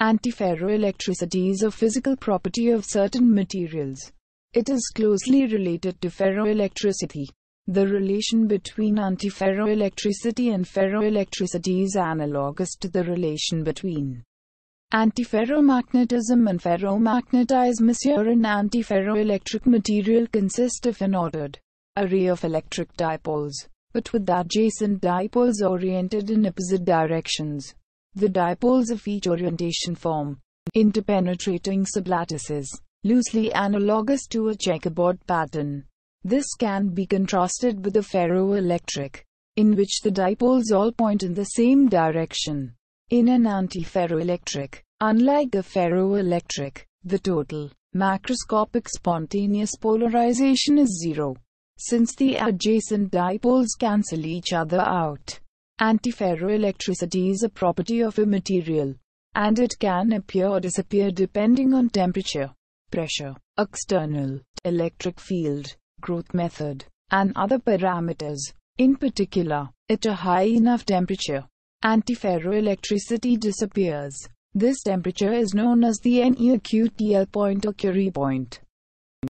Antiferroelectricity is a physical property of certain materials. It is closely related to ferroelectricity. The relation between antiferroelectricity and ferroelectricity is analogous to the relation between antiferromagnetism and ferromagnetism. An antiferroelectric material consists of an ordered array of electric dipoles, but with adjacent dipoles oriented in opposite directions. The dipoles of each orientation form interpenetrating sublattices, loosely analogous to a checkerboard pattern. This can be contrasted with a ferroelectric, in which the dipoles all point in the same direction. In an antiferroelectric, unlike a ferroelectric, the total macroscopic spontaneous polarization is zero, since the adjacent dipoles cancel each other out. Antiferroelectricity is a property of a material, and it can appear or disappear depending on temperature, pressure, external electric field, growth method, and other parameters. In particular, at a high enough temperature, antiferroelectricity disappears. This temperature is known as the Néel point or Curie point.